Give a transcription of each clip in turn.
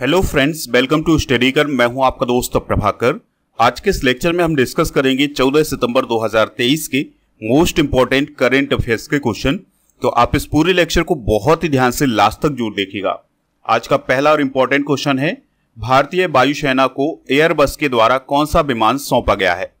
Hello friends welcome to study कर मैं हूँ आपका दोस्त प्रभाकर। आज के इस लेक्चर में हम डिस्कस करेंगे 14 सितंबर 2023 के मोस्ट इंपॉर्टेंट करेंट अफेयर्स के क्वेश्चन तो आप इस पूरे लेक्चर को बहुत ही ध्यान से लास्ट तक ज़रूर देखिएगा। आज का पहला और इंपॉर्टेंट क्वेश्चन है, भारतीय वायुसेना को एयरबस के द्वारा कौन सा विमान सौंपा गया है?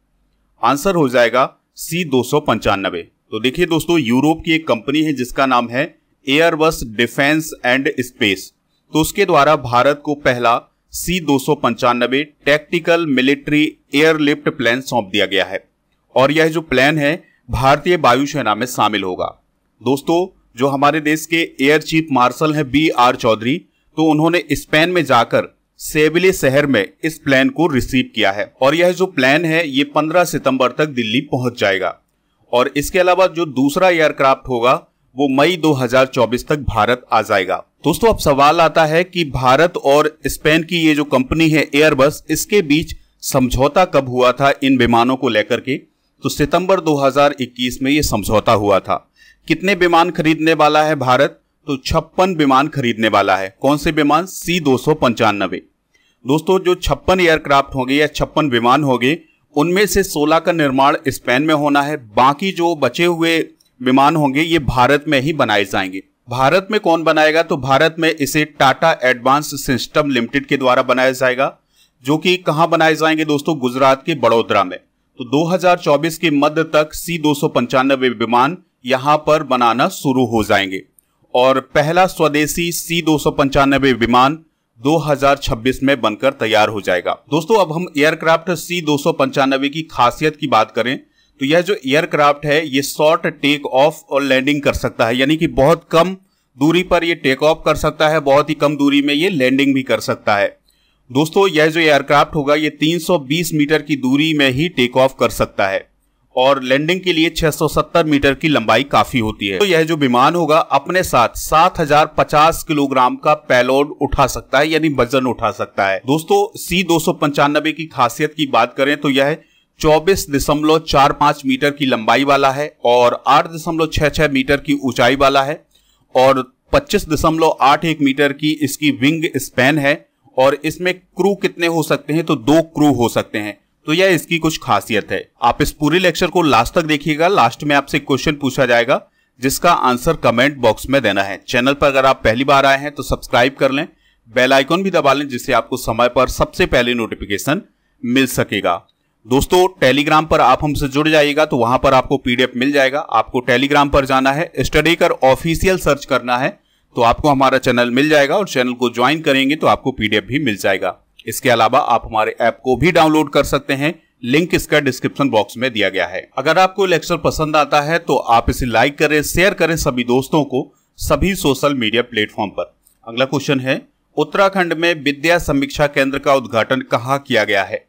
आंसर हो जाएगा सी दो तो देखिए दोस्तों, यूरोप की एक कंपनी है जिसका नाम है एयरबस डिफेंस एंड स्पेस तो उसके द्वारा भारत को पहला सी दो टेक्टिकल मिलिट्री एयरलिफ्ट प्लान सौंप दिया गया है। और यह जो प्लान है, भारतीय वायुसेना में शामिल होगा। दोस्तों, जो हमारे देश के एयर चीफ मार्शल हैं बी आर चौधरी तो उन्होंने स्पेन में जाकर सेविले शहर में इस प्लान को रिसीव किया है। और यह जो प्लान है, ये 15 सितंबर तक दिल्ली पहुँच जाएगा। और इसके अलावा जो दूसरा एयरक्राफ्ट होगा वो मई 2024 तक भारत आ जाएगा। दोस्तों, अब सवाल आता है कि भारत और स्पेन की ये जो कंपनी है, एयरबस, इसके बीच समझौता कब हुआ था इन विमानों को लेकर के? तो सितंबर 2021 में ये समझौता हुआ था। कितने विमान खरीदने वाला है भारत? तो छप्पन विमान खरीदने वाला है। कौन से विमान? सी दो दोस्तों, जो छप्पन एयरक्राफ्ट होंगे या छप्पन विमान होंगे, उनमें से 16 का निर्माण स्पेन में होना है। बाकी जो बचे हुए विमान होंगे, ये भारत में ही बनाए जाएँगे। भारत में कौन बनाएगा? तो भारत में इसे टाटा एडवांस सिस्टम लिमिटेड के द्वारा बनाया जाएगा, जो कि कहाँ बनाए जाएँगे दोस्तों? गुजरात के बड़ोदरा में। तो 2024 के मध्य तक सी दो विमान यहाँ पर बनाना शुरू हो जाएँगे। और पहला स्वदेशी सी दो विमान 2026 में बनकर तैयार हो जाएगा। दोस्तों, अब हम एयरक्राफ्ट सी दो की खासियत की बात करें तो यह जो एयरक्राफ्ट है, ये शॉर्ट टेक ऑफ़ और लैंडिंग कर सकता है। यानी कि बहुत कम दूरी पर यह टेक ऑफ़ कर सकता है, बहुत ही कम दूरी में ये लैंडिंग भी कर सकता है। दोस्तों, यह जो एयरक्राफ्ट होगा, ये 320 मीटर की दूरी में ही टेक ऑफ़ कर सकता है और लैंडिंग के लिए 670 मीटर की लंबाई काफ़ी होती है। तो यह जो विमान होगा, अपने साथ 7050 किलोग्राम का पेलोड उठा सकता है, यानी वज़न उठा सकता है। दोस्तों, सी दो की खासियत की बात करें तो यह चौबीस दशमलव चार पाँच मीटर की लंबाई वाला है और आठ दशमलव छह छह मीटर की ऊंचाई वाला है और पच्चीस दशमलव आठ एक मीटर की इसकी विंग स्पैन है और इसमें क्रू कितने हो सकते हैं तो दो क्रू हो सकते हैं। तो यह इसकी कुछ खासियत है। आप इस पूरे लेक्चर को लास्ट तक देखिएगा। लास्ट में आपसे क्वेश्चन पूछा जाएगा, जिसका आंसर कमेंट बॉक्स में देना है। चैनल पर अगर आप पहली बार आए हैं तो सब्सक्राइब कर लें। बेल आइकॉन भी दबा लें, जिससे आपको समय पर सबसे पहले नोटिफिकेशन मिल सकेगा। दोस्तों टेलीग्राम पर आप हमसे जुड़ जाइएगा तो वहाँ पर आपको पीडीएफ मिल जाएगा। आपको टेलीग्राम पर जाना है स्टडी कर ऑफिशियल सर्च करना है तो आपको हमारा चैनल मिल जाएगा और चैनल को ज्वाइन करेंगे तो आपको पीडीएफ भी मिल जाएगा। इसके अलावा आप हमारे ऐप को भी डाउनलोड कर सकते हैं। लिंक इसका डिस्क्रिप्शन बॉक्स में दिया गया है। अगर आपको लेक्चर पसंद आता है तो आप इसे लाइक करें शेयर करें सभी दोस्तों को, सभी सोशल मीडिया प्लेटफॉर्म पर। अगला क्वेश्चन है, उत्तराखंड में विद्या समीक्षा केंद्र का उद्घाटन कहाँ किया गया है?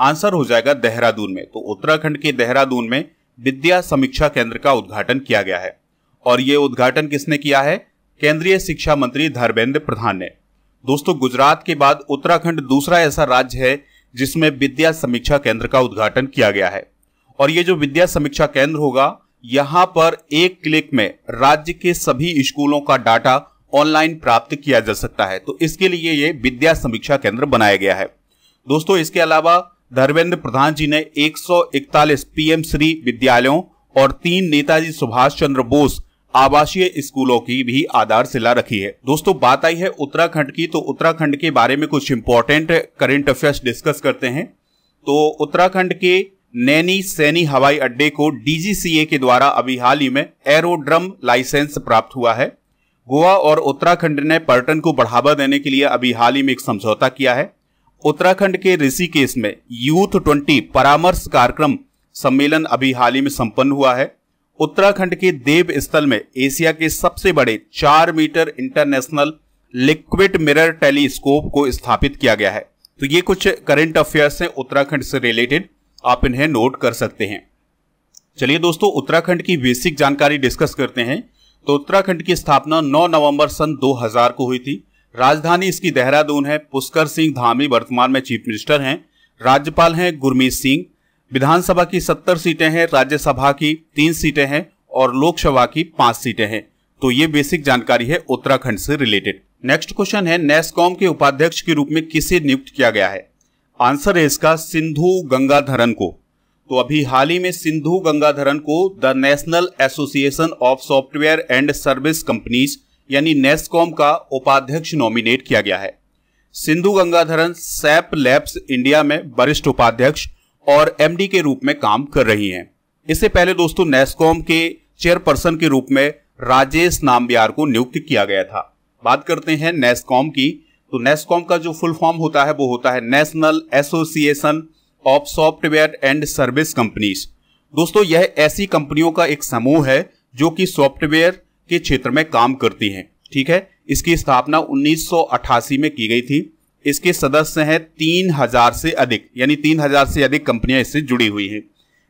आंसर हो जाएगा देहरादून में। तो उत्तराखंड के देहरादून में विद्या समीक्षा केंद्र का उद्घाटन किया गया है। और ये उद्घाटन किसने किया है? केंद्रीय शिक्षा मंत्री धर्मेंद्र प्रधान ने। दोस्तों, गुजरात के बाद उत्तराखंड दूसरा ऐसा राज्य है जिसमें विद्या समीक्षा केंद्र का उद्घाटन किया गया है। और ये जो विद्या समीक्षा केंद्र होगा, यहाँ पर एक क्लिक में राज्य के सभी स्कूलों का डाटा ऑनलाइन प्राप्त किया जा सकता है। तो इसके लिए ये विद्या समीक्षा केंद्र बनाया गया है। दोस्तों, इसके अलावा धर्मेंद्र प्रधान जी ने 141 पीएम श्री विद्यालयों और तीन नेताजी सुभाष चंद्र बोस आवासीय स्कूलों की भी आधारशिला रखी है। दोस्तों, बात आई है उत्तराखंड की तो उत्तराखंड के बारे में कुछ इंपॉर्टेंट करंट अफेयर्स डिस्कस करते हैं। तो उत्तराखंड के नैनी सैनी हवाई अड्डे को डीजीसीए के द्वारा अभी हाल ही में एरोड्रम लाइसेंस प्राप्त हुआ है। गोवा और उत्तराखंड ने पर्यटन को बढ़ावा देने के लिए अभी हाल ही में एक समझौता किया है। उत्तराखंड के ऋषिकेश में यूथ ट्वेंटी परामर्श कार्यक्रम सम्मेलन अभी हाल ही में संपन्न हुआ है। उत्तराखंड के देव स्थल में एशिया के सबसे बड़े चार metre international liquid mirror telescope को स्थापित किया गया है। तो ये कुछ करंट अफेयर्स हैं उत्तराखंड से रिलेटेड। आप इन्हें नोट कर सकते हैं। चलिए दोस्तों, उत्तराखंड की बेसिक जानकारी डिस्कस करते हैं। तो उत्तराखंड की स्थापना 9 नवंबर सन 2000 को हुई थी। राजधानी इसकी देहरादून है। पुष्कर सिंह धामी वर्तमान में चीफ मिनिस्टर हैं। राज्यपाल हैं गुरमीत सिंह। विधानसभा की सत्तर सीटें हैं, राज्यसभा की तीन सीटें हैं और लोकसभा की पाँच सीटें हैं। तो ये बेसिक जानकारी है उत्तराखंड से रिलेटेड। नेक्स्ट क्वेश्चन है, नेस्कॉम के उपाध्यक्ष के रूप में किसे नियुक्त किया गया है? आंसर है इसका सिंधु गंगाधरन को। तो अभी हाल ही में सिंधु गंगाधरन को the national association of software and service companies यानी नेस्कॉम का उपाध्यक्ष नॉमिनेट किया गया है। Sindhu Gangadharan SAP labs India में वरिष्ठ उपाध्यक्ष और एमडी के रूप में काम कर रही हैं। इससे पहले दोस्तों, नेस्कॉम के चेयरपर्सन के रूप में राजेश नामबियार को नियुक्त किया गया था। बात करते हैं नेस्कॉम की। तो नेस्कॉम का जो फुल फॉर्म होता है, वो होता है national association of software and service companies. दोस्तों, यह ऐसी कंपनियों का एक समूह है, जो कि सॉफ्टवेयर के क्षेत्र में काम करती हैं, ठीक है? इसकी स्थापना 1988 में की गई थी। इसके सदस्य हैं तीन हज़ार से अधिक, यानी तीन हज़ार से अधिक कंपनियाँ इससे जुड़ी हुई हैं।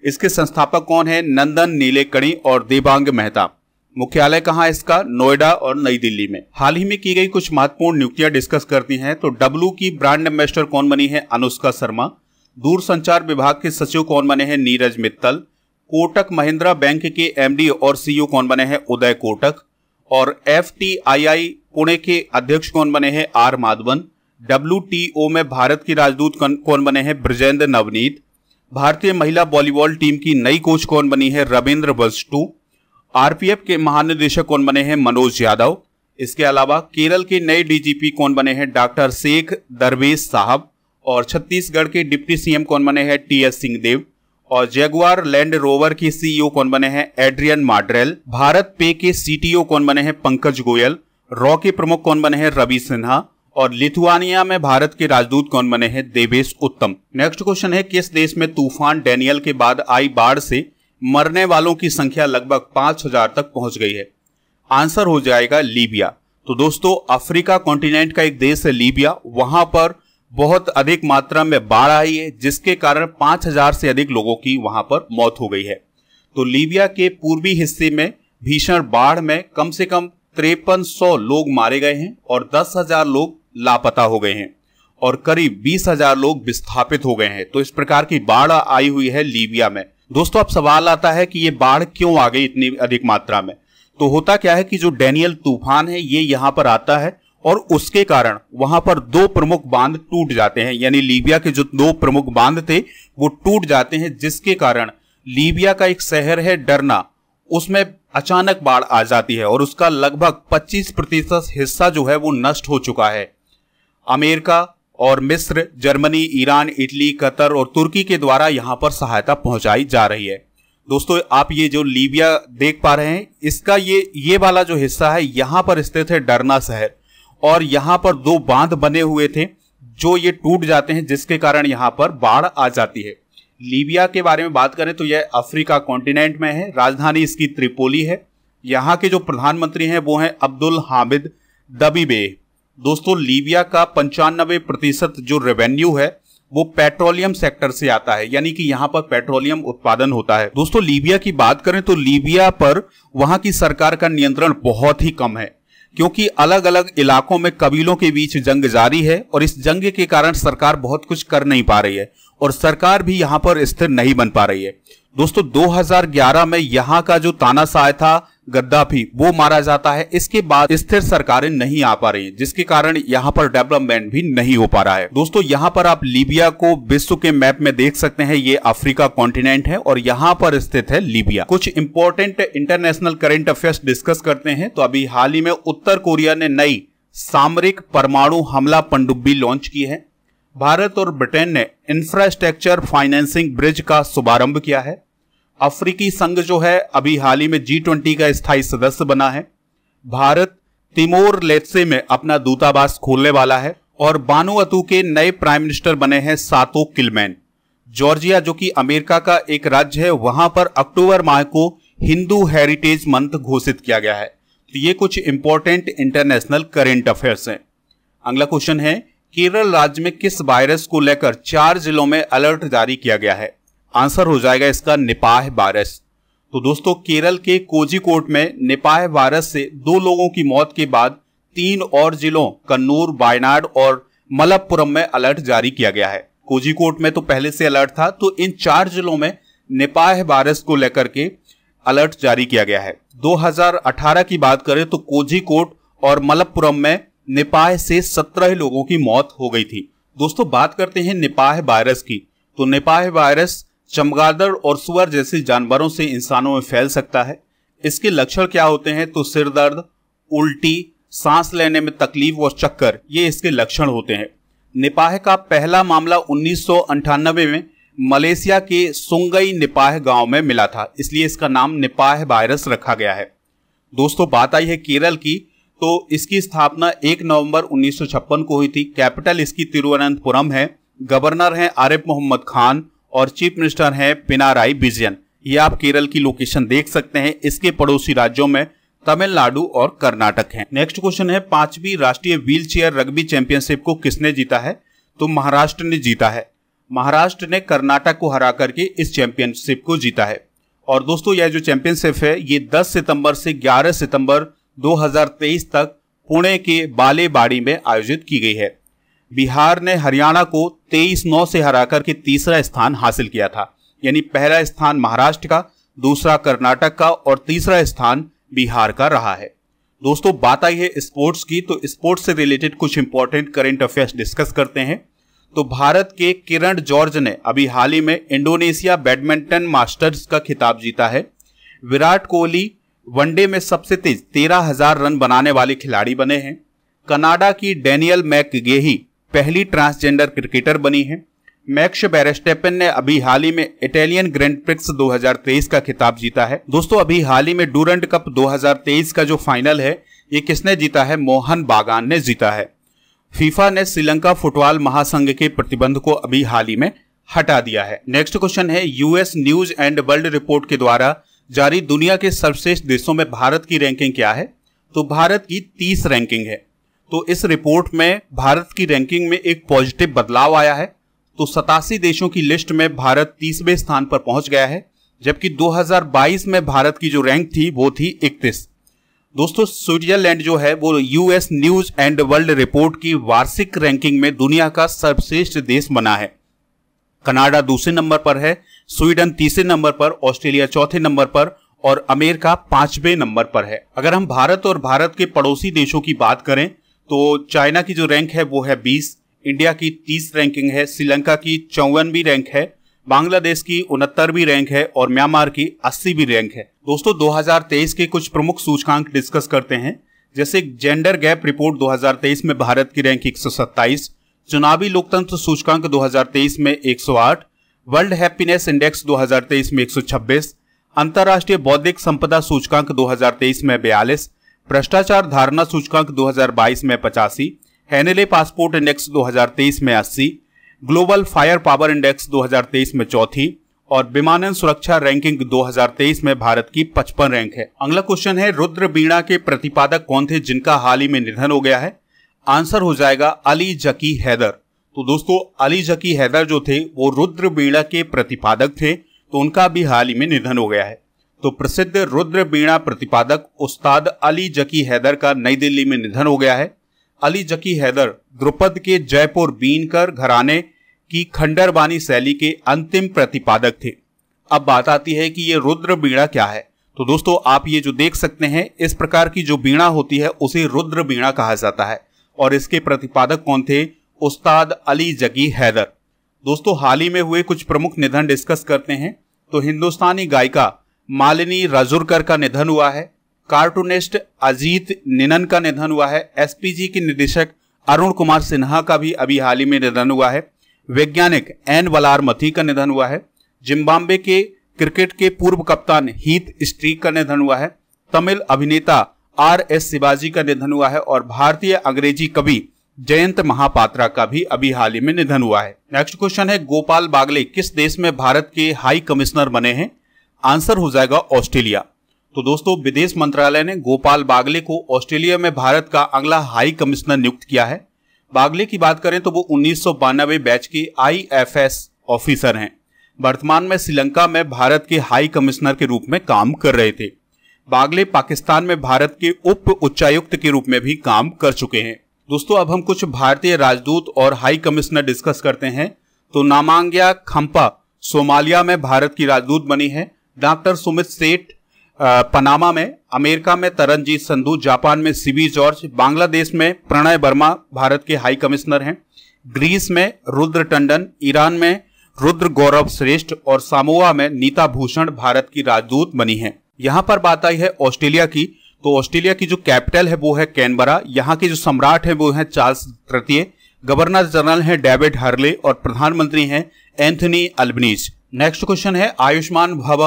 इसके संस्थापक कौन है? नंदन नीलेकणी और देवांग मेहता। मुख्यालय कहाँ इसका? नोएडा और नई दिल्ली में। हाल ही में की गई कुछ महत्वपूर्ण नियुक्तियाँ डिस्कस करती हैं तो डब्लू की ब्रांड एम्बेसडर कौन बनी है? अनुष्का शर्मा। दूरसंचार विभाग के सचिव कौन बने हैं? नीरज मित्तल। कोटक महिंद्रा बैंक के एमडी और सीईओ कौन बने हैं? उदय कोटक। और एफ़ पुणे के अध्यक्ष कौन बने हैं? आर माधवन। डब्ल्यू में भारत की राजदूत कौन बने हैं? ब्रजेंद्र नवनीत। भारतीय महिला वॉलीबॉल टीम की नई कोच कौन बनी है? रविंद्र वस्टू आरपीएफ के महानिदेशक कौन बने हैं? मनोज यादव। इसके अलावा केरल के नए डीजीपी कौन बने हैं? डॉक्टर शेख दरवेश साहब। और छत्तीसगढ़ के डिप्टी सीएम कौन बने हैं? T S Singhdeo. और जगुआर लैंड रोवर के सीईओ कौन बने हैं? एड्रियन माड्रेल भारत पे के सीटीओ कौन बने हैं? पंकज गोयल। रॉ के प्रमुख कौन बने हैं? रवि सिन्हा। और लिथुआनिया में भारत के राजदूत कौन बने हैं? देवेश उत्तम। नेक्स्ट क्वेश्चन है, किस देश में तूफ़ान डेनियल के बाद आई बाढ़ से मरने वालों की संख्या लगभग पाँच हज़ार तक पहुँच गई है? आंसर हो जाएगा लीबिया। तो दोस्तों, अफ्रीका कॉन्टिनेंट का एक देश है लीबिया। वहाँ पर बहुत अधिक मात्रा में बाढ़ आई है, जिसके कारण पाँच हज़ार से अधिक लोगों की वहाँ पर मौत हो गई है। तो लीबिया के पूर्वी हिस्से में भीषण बाढ़ में कम से कम तिरपन लोग मारे गए हैं और दस हज़ार लोग लापता हो गए हैं और करीब बीस हज़ार लोग विस्थापित हो गए हैं। तो इस प्रकार की बाढ़ आई हुई है लीबिया में। दोस्तों, अब सवाल आता है कि ये बाढ़ क्यों आ गई इतनी अधिक मात्रा में? तो होता क्या है कि जो डेनियल तूफ़ान है, ये यहाँ पर आता है और उसके कारण वहाँ पर दो प्रमुख बाँध टूट जाते हैं। यानी लीबिया के जो दो प्रमुख बाँध थे, वो टूट जाते हैं, जिसके कारण लीबिया का एक शहर है डरना। उसमें अचानक बाढ़ आ जाती है और उसका लगभग 25 प्रतिशत हिस्सा जो है वो नष्ट हो चुका है। अमेरिका और मिस्र, जर्मनी, ईरान, इटली, कतर और तुर्की के द्वारा यहाँ पर सहायता पहुंचाई जा रही है। दोस्तों, आप ये जो लीबिया देख पा रहे हैं, इसका ये ये वाला जो हिस्सा है, यहाँ पर स्थित है डरना शहर। और यहाँ पर दो बाँध बने हुए थे, जो ये टूट जाते हैं, जिसके कारण यहाँ पर बाढ़ आ जाती है। लीबिया के बारे में बात करें तो यह अफ्रीका कॉन्टिनेंट में है, राजधानी इसकी त्रिपोली है। यहाँ के जो प्रधानमंत्री हैं, वो हैं अब्दुल हामिद दबीबे। दोस्तों, लीबिया का पंचानबे प्रतिशत जो रेवेन्यू है, वो पेट्रोलियम सेक्टर से आता है, यानी कि यहाँ पर पेट्रोलियम उत्पादन होता है। दोस्तों, लीबिया की बात करें तो लीबिया पर वहाँ की सरकार का नियंत्रण बहुत ही कम है। क्योंकि अलग अलग इलाकों में कबीलों के बीच जंग जारी है और इस जंग के कारण सरकार बहुत कुछ कर नहीं पा रही है और सरकार भी यहाँ पर स्थिर नहीं बन पा रही है। दोस्तों 2011 में यहाँ का जो तानाशाह था गद्दाफी वो मारा जाता है। इसके बाद स्थिर सरकारें नहीं आ पा रही, जिसके कारण यहाँ पर डेवलपमेंट भी नहीं हो पा रहा है। दोस्तों, यहाँ पर आप लीबिया को विश्व के मैप में देख सकते हैं, ये अफ्रीका कॉन्टिनेंट है और यहाँ पर स्थित है लीबिया। कुछ important international current affairs discuss करते हैं। तो अभी हाल ही में उत्तर कोरिया ने नई सामरिक परमाणु हमला पनडुब्बी लॉन्च की है। भारत और ब्रिटेन ने इंफ्रास्ट्रक्चर फाइनेंसिंग ब्रिज का शुभारंभ किया है। अफ्रीकी संघ जो है, अभी हाल ही में जी ट्वेंटी का स्थायी सदस्य बना है। भारत तिमोर लेत्से में अपना दूतावास खोलने वाला है और बानुअतु के नए प्राइम मिनिस्टर बने हैं सातो किलमैन। जॉर्जिया, जो कि अमेरिका का एक राज्य है, वहाँ पर अक्टूबर माह को हिंदू हेरिटेज मंथ घोषित किया गया है। तो ये कुछ इंपॉर्टेंट इंटरनेशनल करेंट अफेयर्स हैं। अगला क्वेश्चन है, केरल राज्य में किस वायरस को लेकर चार जिलों में अलर्ट जारी किया गया है? आंसर हो जाएगा इसका निपाह वायरस। तो दोस्तों, केरल के कोजिकोट में निपाह वायरस से दो लोगों की मौत के बाद तीन और जिलों, कन्नूर, वायनाड और मलप्पुरम में अलर्ट जारी किया गया है। कोजिकोट में तो पहले से अलर्ट था तो इन चार जिलों में निपाह वायरस को लेकर के अलर्ट जारी किया गया है। 2018 की बात करें तो कोझीकोड और मलप्पुरम में निपाह से 17 लोगों की मौत हो गई थी। दोस्तों, बात करते हैं निपाह वायरस की। तो निपाह वायरस चमगादड़ और सुअर जैसे जानवरों से इंसानों में फैल सकता है। इसके लक्षण क्या होते हैं? तो सिर दर्द, उल्टी, सांस लेने में तकलीफ़ और चक्कर, ये इसके लक्षण होते हैं। निपाह का पहला मामला उन्नीस में मलेशिया के सुंगई निपाह गाँव में मिला था। इसलिए इसका नाम निपाह वायरस रखा गया है। दोस्तों, बात आई है केरल की तो इसकी स्थापना 1 नवंबर 1956 को हुई थी। कैपिटल इसकी तिरुवनंतपुरम है। गवर्नर हैं आरिफ मोहम्मद खान और चीफ मिनिस्टर हैं पिनाराई विजयन ये आप केरल की लोकेशन देख सकते हैं। इसके पड़ोसी राज्यों में तमिलनाडु और कर्नाटक है। नेक्स्ट क्वेश्चन है, पांचवी राष्ट्रीय व्हील चेयर रग्बी चैंपियनशिप को किसने जीता है? तो महाराष्ट्र ने जीता है। महाराष्ट्र ने कर्नाटक को हरा करके इस चैंपियनशिप को जीता है। और दोस्तों, यह जो चैंपियनशिप है, ये 10 सितंबर से 11 सितंबर 2023 तक पुणे के बालेबाड़ी में आयोजित की गई है। बिहार ने हरियाणा को 23 नौ से हराकर के तीसरा स्थान हासिल किया था। यानी पहला स्थान महाराष्ट्र का, दूसरा कर्नाटक का और तीसरा स्थान बिहार का रहा है। दोस्तों, बात आई है स्पोर्ट्स की तो स्पोर्ट्स से रिलेटेड कुछ इंपॉर्टेंट करेंट अफेयर्स डिस्कस करते हैं। तो भारत के किरण जॉर्ज ने अभी हाल ही में इंडोनेशिया बैडमिंटन मास्टर्स का खिताब जीता है। विराट कोहली वनडे में सबसे तेज तेरह हज़ार रन बनाने वाले खिलाड़ी बने हैं। कनाडा की डेनियल मैकगेही पहली ट्रांसजेंडर क्रिकेटर बनी है। मैक्स बैरस्टेपन ने अभी हाल ही में इटालियन ग्रैंड प्रिक्स 2023 का खिताब जीता है। दोस्तों, अभी हाल ही में डूरंट कप 2023 का जो फाइनल है, ये किसने जीता है? मोहन बागान ने जीता है। फीफा ने श्रीलंका फुटबॉल महासंघ के प्रतिबंध को अभी हाल ही में हटा दिया है। नेक्स्ट क्वेश्चन है, US news and world report के द्वारा जारी दुनिया के सर्वश्रेष्ठ देशों में भारत की रैंकिंग क्या है? तो भारत की तीस रैंकिंग है। तो इस रिपोर्ट में भारत की रैंकिंग में एक पॉजिटिव बदलाव आया है। तो सतासी देशों की लिस्ट में भारत तीसवें स्थान पर पहुँच गया है, जबकि 2022 में भारत की जो रैंक थी, वो थी इकतीस। दोस्तों, स्विट्जरलैंड जो है, वो US news and world report की वार्षिक रैंकिंग में दुनिया का सर्वश्रेष्ठ देश बना है। कनाडा दूसरे नंबर पर है, स्वीडन तीसरे नंबर पर, ऑस्ट्रेलिया चौथे नंबर पर और अमेरिका पाँचवें नंबर पर है। अगर हम भारत और भारत के पड़ोसी देशों की बात करें तो चाइना की जो रैंक है वो है बीस, इंडिया की तीस रैंकिंग है, श्रीलंका की चौवनवी रैंक है, बांग्लादेश की उनहत्तरवीं रैंक है और म्यांमार की अस्सीवीं रैंक है। दोस्तों 2023 के कुछ प्रमुख सूचकांक डिस्कस करते हैं। जैसे जेंडर गैप रिपोर्ट 2023 में भारत की रैंक एक सौ सत्ताईस, चुनावी लोकतंत्र सूचकांक 2023 में 108 वर्ल्ड हैप्पीनेस इंडेक्स 2023 में 126 अंतर्राष्ट्रीय बौद्धिक संपदा सूचकांक 2023 में 42 भ्रष्टाचार धारणा सूचकांक 2022 में पचासी, हैनेले पासपोर्ट इंडेक्स 2023 में 80 ग्लोबल फायर पावर इंडेक्स 2023 में चौथी और विमानन सुरक्षा रैंकिंग 2023 में भारत की 55 रैंक है। अगला क्वेश्चन है, रुद्र बीणा के प्रतिपादक कौन थे जिनका हाल ही में निधन हो गया है? आंसर हो जाएगा अली जकी हैदर। तो दोस्तों, अली जकी हैदर जो थे, वो रुद्र बीणा के प्रतिपादक थे तो उनका भी हाल ही में निधन हो गया है। तो प्रसिद्ध रुद्र बीणा प्रतिपादक उस्ताद अली जकी हैदर का नई दिल्ली में निधन हो गया है। अली जकी हैदर द्रुपद के जयपुर बीनकर घराने की खंडरबानी शैली के अंतिम प्रतिपादक थे। अब बात आती है कि ये रुद्र बीणा क्या है? तो दोस्तों, आप ये जो देख सकते हैं, इस प्रकार की जो बीणा होती है, उसे रुद्र बीणा कहा जाता है। और इसके प्रतिपादक कौन थे? उस्ताद अली जगी हैदर। दोस्तों, हाल ही में हुए कुछ प्रमुख निधन डिस्कस करते हैं। तो हिंदुस्तानी गायिका मालिनी राजुरकर का निधन हुआ है। कार्टूनिस्ट अजीत निनन का निधन हुआ है। एसपीजी के निदेशक अरुण कुमार सिन्हा का भी अभी हाल ही में निधन हुआ है। वैज्ञानिक एन वलार मथी का निधन हुआ है। जिम्बाब्वे के क्रिकेट के पूर्व कप्तान हीत स्ट्रीक का निधन हुआ है। तमिल अभिनेता आर एस शिवाजी का निधन हुआ है और भारतीय अंग्रेज़ी कवि जयंत महापात्रा का भी अभी हाल ही में निधन हुआ है। नेक्स्ट क्वेश्चन है, गोपाल बागले किस देश में भारत के हाई कमिश्नर बने हैं? आंसर हो जाएगा ऑस्ट्रेलिया। तो दोस्तों, विदेश मंत्रालय ने गोपाल बागले को ऑस्ट्रेलिया में भारत का अगला हाई कमिश्नर नियुक्त किया है। बागले की बात करें तो वो उन्नीस बैच के आईएफएस ऑफिसर हैं। वर्तमान में श्रीलंका में भारत के हाई कमिश्नर के रूप में काम कर रहे थे। बागले पाकिस्तान में भारत के उप उच्चायुक्त के रूप में भी काम कर चुके हैं। दोस्तों, अब हम कुछ भारतीय राजदूत और हाई कमिश्नर डिस्कस करते हैं। तो नामांग्या खम्पा सोमालिया में भारत की राजदूत बनी है। डॉक्टर सुमित सेठ पनामा में, अमेरिका में तरनजीत संधू, जापान में सीबी जॉर्ज, बांग्लादेश में प्रणय वर्मा, भारत के हाई कमिश्नर हैं। ग्रीस में रुद्र टंडन ईरान में रुद्र गौरव श्रेष्ठ और सामोआ में नीता भूषण भारत की राजदूत बनी है। यहाँ पर बात आई है ऑस्ट्रेलिया की तो ऑस्ट्रेलिया की जो कैपिटल है वो है कैनबरा। यहाँ के जो सम्राट है वो है चार्ल्स तृतीय, गवर्नर जनरल है डेविड हर्ले और प्रधानमंत्री हैं एंथनी अल्बनीज। नेक्स्ट क्वेश्चन है आयुष्मान भव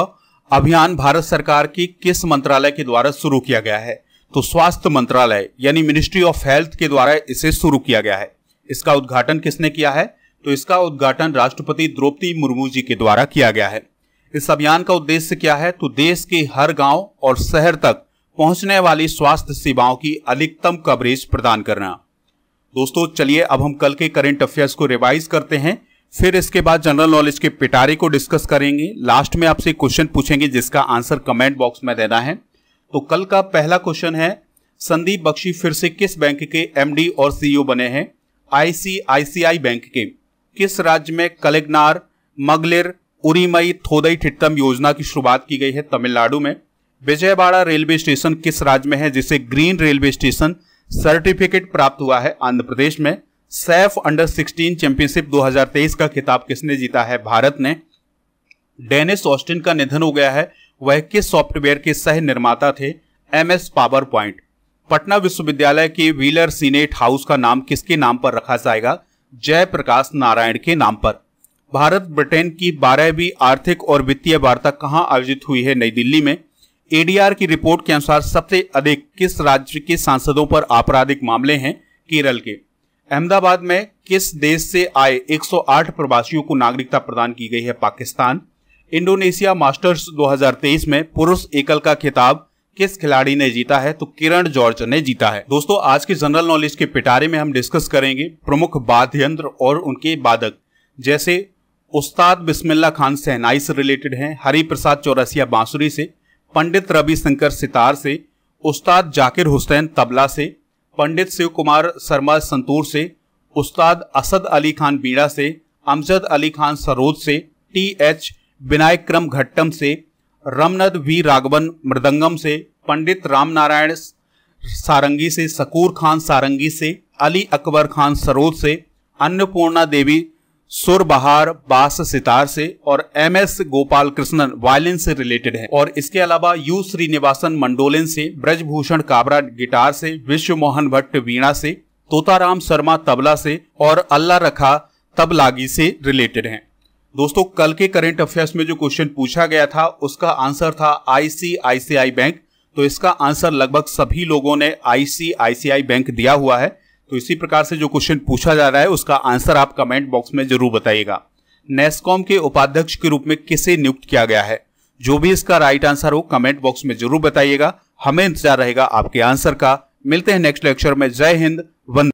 अभियान भारत सरकार की किस मंत्रालय के द्वारा शुरू किया गया है? तो स्वास्थ्य मंत्रालय, यानी मिनिस्ट्री ऑफ़ हेल्थ के द्वारा इसे शुरू किया गया है। इसका उद्घाटन किसने किया है? तो इसका उद्घाटन राष्ट्रपति द्रौपदी मुर्मू जी के द्वारा किया गया है। इस अभियान का उद्देश्य क्या है? तो देश के हर गाँव और शहर तक पहुँचने वाली स्वास्थ्य सेवाओं की अधिकतम कवरेज प्रदान करना। दोस्तों, चलिए अब हम कल के करंट अफेयर्स को रिवाइज करते हैं। फिर इसके बाद जनरल नॉलेज के पिटारे को डिस्कस करेंगे। लास्ट में आपसे क्वेश्चन पूछेंगे, जिसका आंसर कमेंट बॉक्स में देना है। तो कल का पहला क्वेश्चन है, संदीप बख्शी फिर से किस बैंक के एमडी और सीईओ बने हैं? आईसीआईसीआई बैंक के। किस राज्य में कलेगनार, मगलिर, उरीमई, थोदई ठिट्टम योजना की शुरुआत की गई है तमिलनाडु में? विजयवाड़ा रेलवे स्टेशन किस राज्य में है, जिसे ग्रीन रेलवे स्टेशन सर्टिफिकेट प्राप्त हुआ है आंध्र प्रदेश में? सैफ अंडर 16 चैंपियनशिप 2023 का खिताब किसने जीता है? भारत ने। डेनिस ऑस्टिन का निधन हो गया है। वह किस सॉफ्टवेयर के सह निर्माता थे? M S PowerPoint Patna विश्वविद्यालय के व्हीलर सीनेट हाउस का नाम किसके नाम पर रखा जाएगा? जयप्रकाश नारायण के नाम पर। भारत ब्रिटेन की बारहवीं आर्थिक और वित्तीय वार्ता कहाँ आयोजित हुई है नई दिल्ली में? एडीआर की रिपोर्ट के अनुसार सबसे अधिक किस राज्य के सांसदों पर आपराधिक मामले हैं? केरल के। अहमदाबाद में किस देश से आए 108 प्रवासियों को नागरिकता प्रदान की गई है पाकिस्तान? इंडोनेशिया मास्टर्स 2023 में पुरुष एकल का खिताब किस खिलाड़ी ने जीता है? तो किरण जॉर्ज ने जीता है। दोस्तों, आज के जनरल नॉलेज के पिटारे में हम डिस्कस करेंगे प्रमुख वाद्य यंत्र और उनके बादक, जैसे उस्ताद बिस्मिल्ला खान सहनाई से रिलेटेड हैं हरि प्रसाद चौरसिया बांसुरी से, पंडित रविशंकर सितार से, उस्ताद जाकिर हुसैन तबला से पंडित शिव कुमार शर्मा संतूर से, उस्ताद असद अली खान बीड़ा से, अमजद अली खान सरोद से, टी एच विनायक्रम घट्टम से, रमनद वी राघवन मृदंगम से, पंडित राम नारायण सारंगी से सकूर खान सारंगी से, अली अकबर खान सरोज से, अन्नपूर्णा देवी सुर बहार बास सितार से और M S Gopal Krishnan violin से रिलेटेड है। और इसके अलावा यू श्रीनिवासन मंडोलिन से, ब्रजभूषण काबरा गिटार से विश्व मोहन भट्ट वीणा से, तोताराम शर्मा तबला से और अल्लाह रखा तबलागी से रिलेटेड हैं। दोस्तों, कल के करंट अफेयर्स में जो क्वेश्चन पूछा गया था, उसका आंसर था आईसीआईसीआई बैंक। तो इसका आंसर लगभग सभी लोगों ने आईसीआईसीआई बैंक दिया हुआ है। तो इसी प्रकार से जो क्वेश्चन पूछा जा रहा है, उसका आंसर आप कमेंट बॉक्स में ज़रूर बताइएगा। नेस्कॉम के उपाध्यक्ष के रूप में किसे नियुक्त किया गया है? जो भी इसका राइट आंसर हो कमेंट बॉक्स में ज़रूर बताइएगा। हमें इंतज़ार रहेगा आपके आंसर का। मिलते हैं नेक्स्ट लेक्चर में। जय हिंद, वंदे